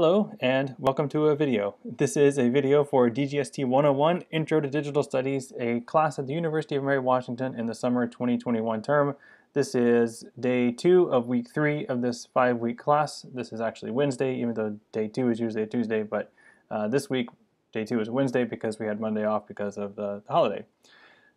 Hello and welcome to a video. This is a video for DGST 101 Intro to Digital Studies, a class at the University of Mary Washington in the summer 2021 term. This is day two of week three of this five week class. This is actually Wednesday, even though day two is usually a Tuesday, but uh, this week day two is Wednesday because we had Monday off because of the holiday.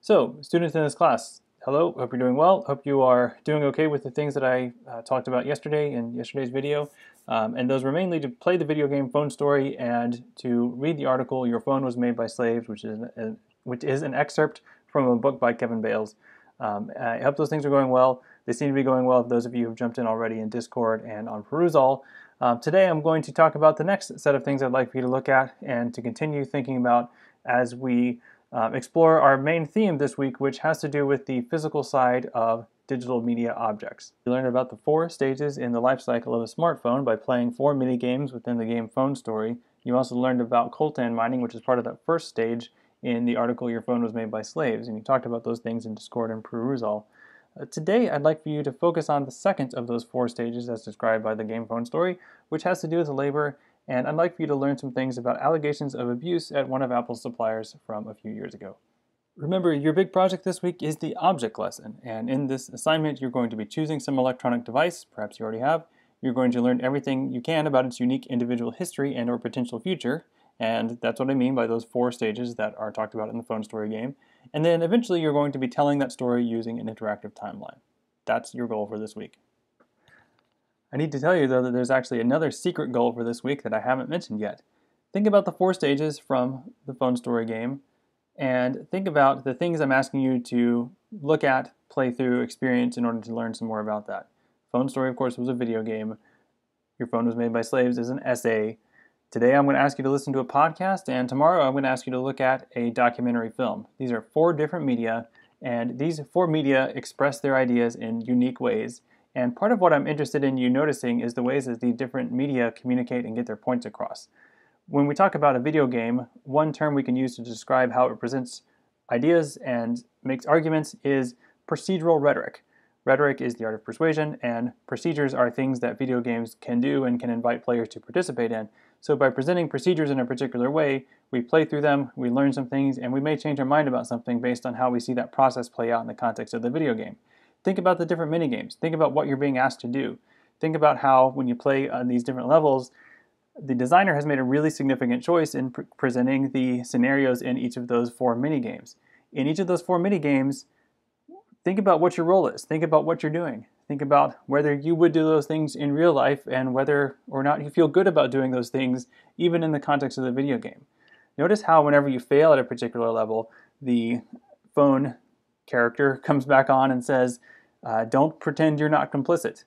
So, students in this class, hello, hope you're doing well. Hope you are doing okay with the things that I uh, talked about yesterday in yesterday's video. Um, and those were mainly to play the video game Phone Story and to read the article "Your Phone Was Made by Slaves," which is a, which is an excerpt from a book by Kevin Bales. Um, I hope those things are going well. They seem to be going well. Those of you who've jumped in already in Discord and on Perusall. Um, today, I'm going to talk about the next set of things I'd like for you to look at and to continue thinking about as we um, explore our main theme this week, which has to do with the physical side of digital media objects. You learned about the four stages in the life cycle of a smartphone by playing four mini games within the game Phone Story. You also learned about coltan mining, which is part of that first stage in the article Your Phone Was Made by Slaves, and you talked about those things in Discord and Perusall. Uh, today, I'd like for you to focus on the second of those four stages as described by the game Phone Story, which has to do with the labor, and I'd like for you to learn some things about allegations of abuse at one of Apple's suppliers from a few years ago. Remember, your big project this week is the object lesson, and in this assignment, you're going to be choosing some electronic device, perhaps you already have. You're going to learn everything you can about its unique individual history and or potential future, and that's what I mean by those four stages that are talked about in the phone story game. And then eventually you're going to be telling that story using an interactive timeline. That's your goal for this week. I need to tell you though that there's actually another secret goal for this week that I haven't mentioned yet. Think about the four stages from the phone story game and think about the things I'm asking you to look at, play through, experience in order to learn some more about that. Phone Story, of course, was a video game. Your Phone Was Made by Slaves is an essay. Today I'm going to ask you to listen to a podcast, and tomorrow I'm going to ask you to look at a documentary film. These are four different media, and these four media express their ideas in unique ways. And part of what I'm interested in you noticing is the ways that the different media communicate and get their points across. When we talk about a video game, one term we can use to describe how it presents ideas and makes arguments is procedural rhetoric. Rhetoric is the art of persuasion, and procedures are things that video games can do and can invite players to participate in. So by presenting procedures in a particular way, we play through them, we learn some things, and we may change our mind about something based on how we see that process play out in the context of the video game. Think about the different mini games. Think about what you're being asked to do. Think about how, when you play on these different levels, the designer has made a really significant choice in pre presenting the scenarios in each of those four mini games. In each of those four mini games, think about what your role is. Think about what you're doing. Think about whether you would do those things in real life and whether or not you feel good about doing those things, even in the context of the video game. Notice how whenever you fail at a particular level, the phone character comes back on and says, uh, Don't pretend you're not complicit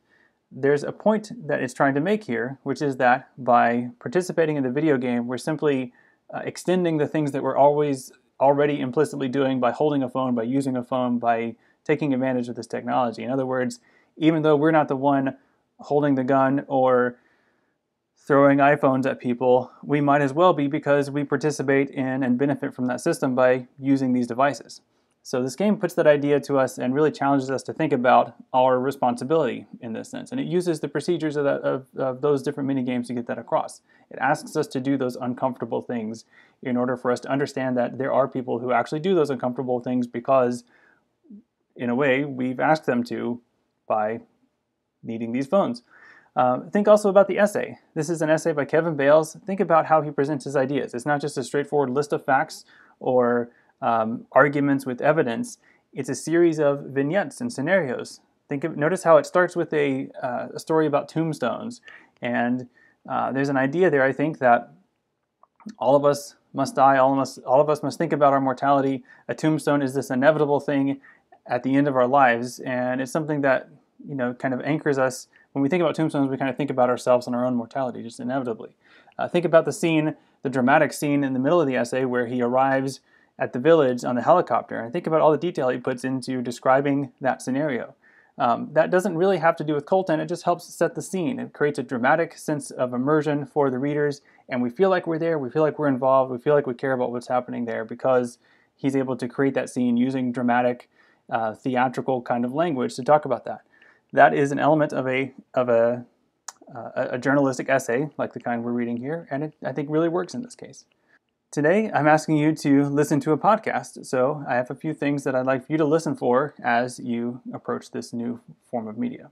there's a point that it's trying to make here, which is that by participating in the video game, we're simply uh, extending the things that we're always already implicitly doing by holding a phone, by using a phone, by taking advantage of this technology. In other words, even though we're not the one holding the gun or throwing iPhones at people, we might as well be because we participate in and benefit from that system by using these devices. So this game puts that idea to us and really challenges us to think about our responsibility in this sense. And it uses the procedures of, that, of, of those different mini games to get that across. It asks us to do those uncomfortable things in order for us to understand that there are people who actually do those uncomfortable things because, in a way, we've asked them to by needing these phones. Um, think also about the essay. This is an essay by Kevin Bales. Think about how he presents his ideas. It's not just a straightforward list of facts or um, arguments with evidence, it's a series of vignettes and scenarios. Think of, notice how it starts with a, uh, a story about tombstones, and uh, there's an idea there. I think that all of us must die. All of us, all of us must think about our mortality. A tombstone is this inevitable thing at the end of our lives, and it's something that you know kind of anchors us. When we think about tombstones, we kind of think about ourselves and our own mortality, just inevitably. Uh, think about the scene, the dramatic scene in the middle of the essay where he arrives at the village on the helicopter. And think about all the detail he puts into describing that scenario. Um, that doesn't really have to do with coltan, it just helps set the scene. It creates a dramatic sense of immersion for the readers, and we feel like we're there, we feel like we're involved, we feel like we care about what's happening there because he's able to create that scene using dramatic, uh, theatrical kind of language to talk about that. That is an element of a, of a uh, a journalistic essay like the kind we're reading here, and it, I think really works in this case. Today, I'm asking you to listen to a podcast, so I have a few things that I'd like for you to listen for as you approach this new form of media.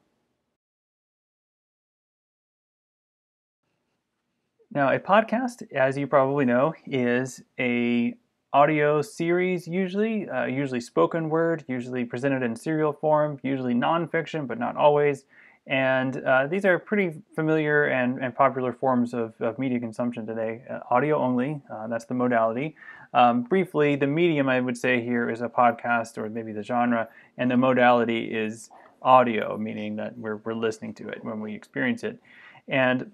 Now, a podcast, as you probably know, is a audio series usually, uh, usually spoken word, usually presented in serial form, usually nonfiction, but not always. And uh, these are pretty familiar and, and popular forms of, of media consumption today. Uh, audio only, uh, that's the modality. Um, briefly, the medium I would say here is a podcast or maybe the genre, and the modality is audio, meaning that we're, we're listening to it when we experience it. And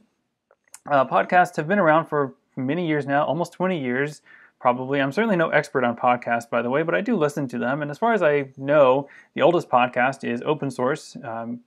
uh, podcasts have been around for many years now, almost 20 years probably. I'm certainly no expert on podcasts, by the way, but I do listen to them. And as far as I know, the oldest podcast is open source, um,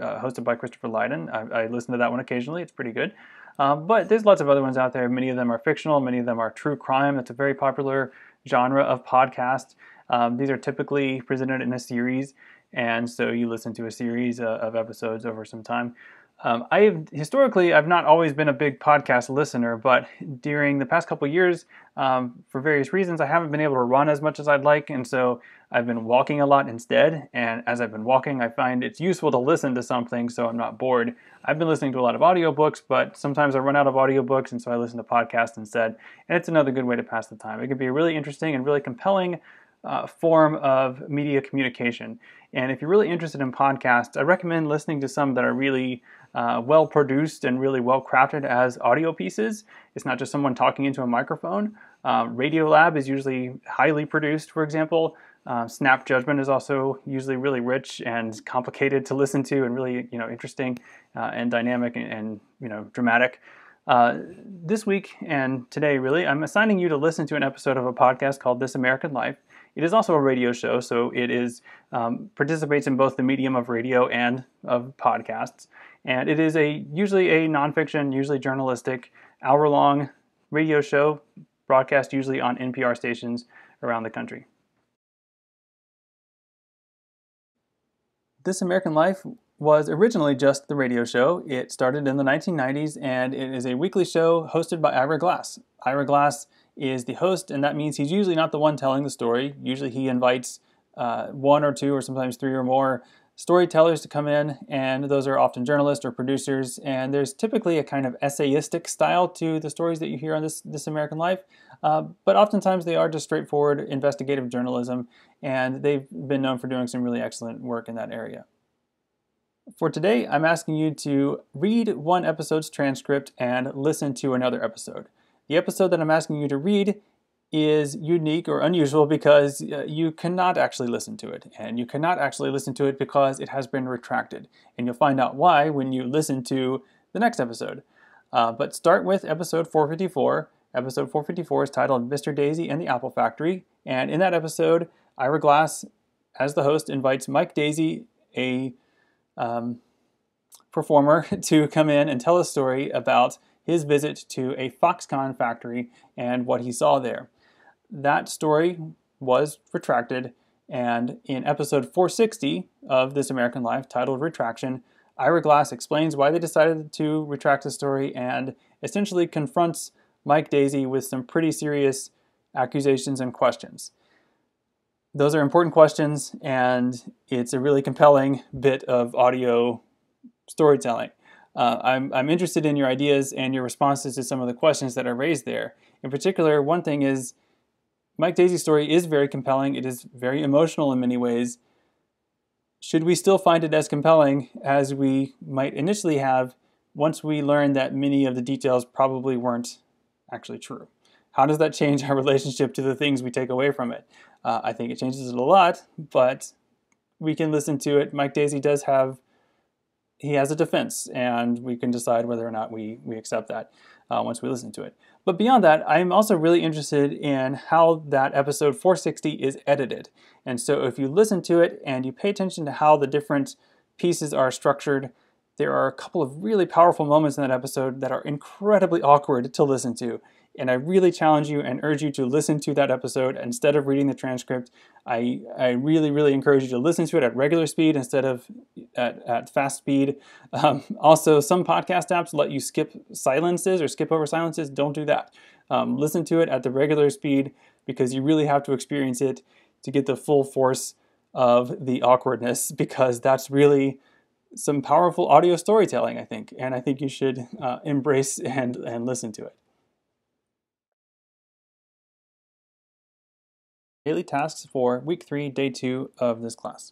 uh, hosted by Christopher Lydon. I, I, listen to that one occasionally. It's pretty good. Um, but there's lots of other ones out there. Many of them are fictional. Many of them are true crime. It's a very popular genre of podcast. Um, these are typically presented in a series, and so you listen to a series uh, of episodes over some time. Um, I've historically I've not always been a big podcast listener, but during the past couple years, um, for various reasons, I haven't been able to run as much as I'd like, and so I've been walking a lot instead. And as I've been walking, I find it's useful to listen to something so I'm not bored. I've been listening to a lot of audiobooks, but sometimes I run out of audiobooks, and so I listen to podcasts instead. And it's another good way to pass the time. It can be a really interesting and really compelling uh, form of media communication. And if you're really interested in podcasts, I recommend listening to some that are really uh, well produced and really well crafted as audio pieces. It's not just someone talking into a microphone. Uh, Radiolab is usually highly produced, for example. Uh, Snap Judgment is also usually really rich and complicated to listen to, and really you know interesting uh, and dynamic and, and, you know dramatic. Uh, this week and today, really, I'm assigning you to listen to an episode of a podcast called This American Life. It is also a radio show, so it is um, participates in both the medium of radio and of podcasts. And it is a usually a nonfiction, usually journalistic, hour-long radio show broadcast usually on NPR stations around the country. This American Life was originally just the radio show. It started in the 1990s and it is a weekly show hosted by Ira Glass. Ira Glass is the host, and that means he's usually not the one telling the story. Usually he invites uh, one or two or sometimes three or more storytellers to come in, and those are often journalists or producers. And there's typically a kind of essayistic style to the stories that you hear on this This American Life, uh, but oftentimes they are just straightforward investigative journalism, and they've been known for doing some really excellent work in that area. For today, I'm asking you to read one episode's transcript and listen to another episode. The episode that I'm asking you to read is unique or unusual because uh, you cannot actually listen to it. And you cannot actually listen to it because it has been retracted. And you'll find out why when you listen to the next episode. Uh, but start with episode 454. Episode 454 is titled Mr. Daisey and the Apple Factory. And in that episode, Ira Glass, as the host, invites Mike Daisey, a um, performer, to come in and tell a story about his visit to a Foxconn factory and what he saw there that story was retracted, and in episode 460 of This American Life, titled Retraction, Ira Glass explains why they decided to retract the story and essentially confronts Mike Daisey with some pretty serious accusations and questions. Those are important questions, and it's a really compelling bit of audio storytelling. Uh, I'm, I'm interested in your ideas and your responses to some of the questions that are raised there. In particular, one thing is Mike Daisey's story is very compelling. It is very emotional in many ways. Should we still find it as compelling as we might initially have once we learn that many of the details probably weren't actually true? How does that change our relationship to the things we take away from it? Uh, I think it changes it a lot, but we can listen to it. Mike Daisey does have he has a defense, and we can decide whether or not we we accept that uh, once we listen to it. But beyond that, I'm also really interested in how that episode 460 is edited. And so if you listen to it and you pay attention to how the different pieces are structured, there are a couple of really powerful moments in that episode that are incredibly awkward to listen to. And I really challenge you and urge you to listen to that episode instead of reading the transcript. I, I really, really encourage you to listen to it at regular speed instead of at, at fast speed. Um, also, some podcast apps let you skip silences or skip over silences. Don't do that. Um, listen to it at the regular speed because you really have to experience it to get the full force of the awkwardness because that's really some powerful audio storytelling, I think, and I think you should uh, embrace and, and listen to it. Daily tasks for week three, day two of this class.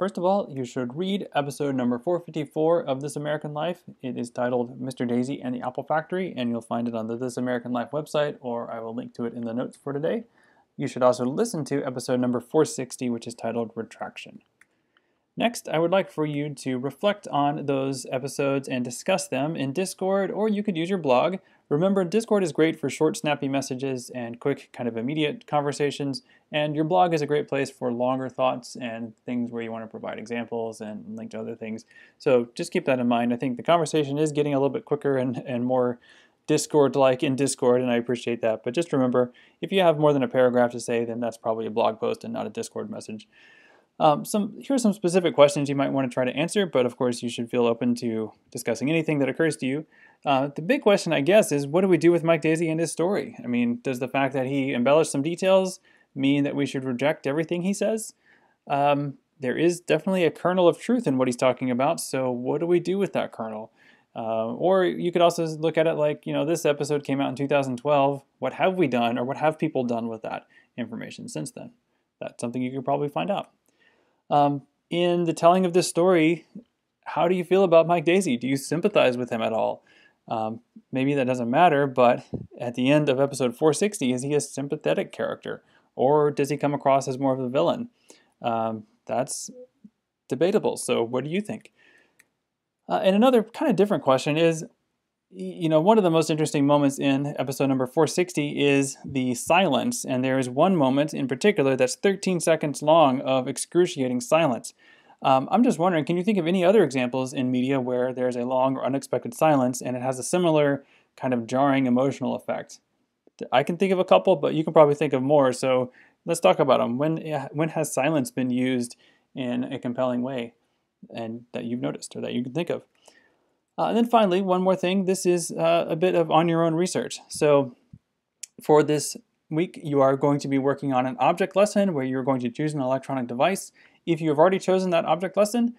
First of all, you should read episode number 454 of This American Life. It is titled Mr. Daisey and the Apple Factory, and you'll find it on the This American Life website, or I will link to it in the notes for today. You should also listen to episode number 460, which is titled Retraction. Next, I would like for you to reflect on those episodes and discuss them in Discord, or you could use your blog. Remember, Discord is great for short, snappy messages and quick, kind of immediate conversations, and your blog is a great place for longer thoughts and things where you want to provide examples and link to other things. So just keep that in mind. I think the conversation is getting a little bit quicker and, and more Discord like in Discord, and I appreciate that. But just remember, if you have more than a paragraph to say, then that's probably a blog post and not a Discord message. Um, some here are some specific questions you might want to try to answer, but of course you should feel open to discussing anything that occurs to you. Uh, the big question, I guess, is what do we do with Mike Daisey and his story? I mean, does the fact that he embellished some details mean that we should reject everything he says? Um, there is definitely a kernel of truth in what he's talking about, so what do we do with that kernel? Uh, or you could also look at it like, you know, this episode came out in 2012. What have we done, or what have people done with that information since then? That's something you could probably find out. Um, in the telling of this story, how do you feel about Mike Daisey? Do you sympathize with him at all? Um, maybe that doesn't matter, but at the end of episode 460, is he a sympathetic character? Or does he come across as more of a villain? Um, that's debatable. So, what do you think? Uh, and another kind of different question is you know, one of the most interesting moments in episode number 460 is the silence, and there is one moment in particular that's 13 seconds long of excruciating silence. Um, I'm just wondering, can you think of any other examples in media where there's a long or unexpected silence and it has a similar kind of jarring emotional effect? I can think of a couple, but you can probably think of more. So let's talk about them. When when has silence been used in a compelling way, and that you've noticed or that you can think of? Uh, and then finally, one more thing. This is uh, a bit of on your own research. So for this week, you are going to be working on an object lesson where you're going to choose an electronic device. If you have already chosen that object lesson,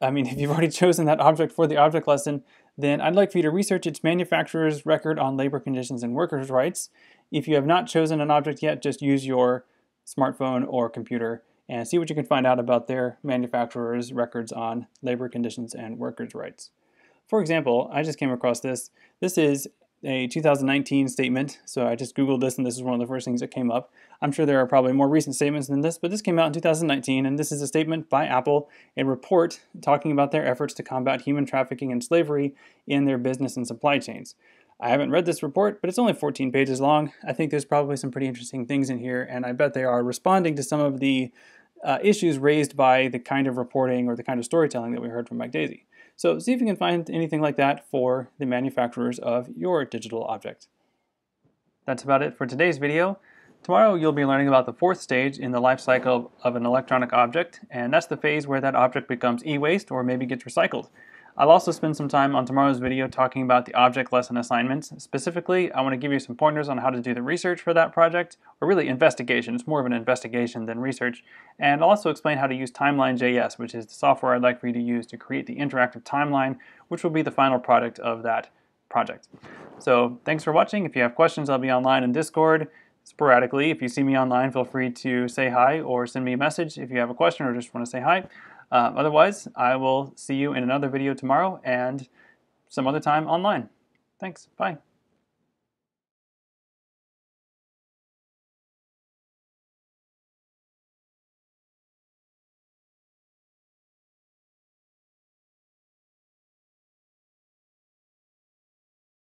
I mean, if you've already chosen that object for the object lesson, then I'd like for you to research its manufacturer's record on labor conditions and workers' rights. If you have not chosen an object yet, just use your smartphone or computer and see what you can find out about their manufacturer's records on labor conditions and workers' rights. For example, I just came across this. This is a 2019 statement, so I just Googled this and this is one of the first things that came up. I'm sure there are probably more recent statements than this, but this came out in 2019, and this is a statement by Apple, a report talking about their efforts to combat human trafficking and slavery in their business and supply chains. I haven't read this report, but it's only 14 pages long. I think there's probably some pretty interesting things in here, and I bet they are responding to some of the uh, issues raised by the kind of reporting or the kind of storytelling that we heard from Mike Daisey. So see if you can find anything like that for the manufacturers of your digital object. That's about it for today's video. Tomorrow you'll be learning about the fourth stage in the life cycle of an electronic object, and that's the phase where that object becomes e-waste or maybe gets recycled. I'll also spend some time on tomorrow's video talking about the object lesson assignments. Specifically, I want to give you some pointers on how to do the research for that project, or really investigation. It's more of an investigation than research. And I'll also explain how to use Timeline.js, which is the software I'd like for you to use to create the interactive timeline, which will be the final product of that project. So thanks for watching. If you have questions, I'll be online in Discord sporadically. If you see me online, feel free to say hi or send me a message if you have a question or just want to say hi. Uh, otherwise, I will see you in another video tomorrow and some other time online. Thanks. Bye.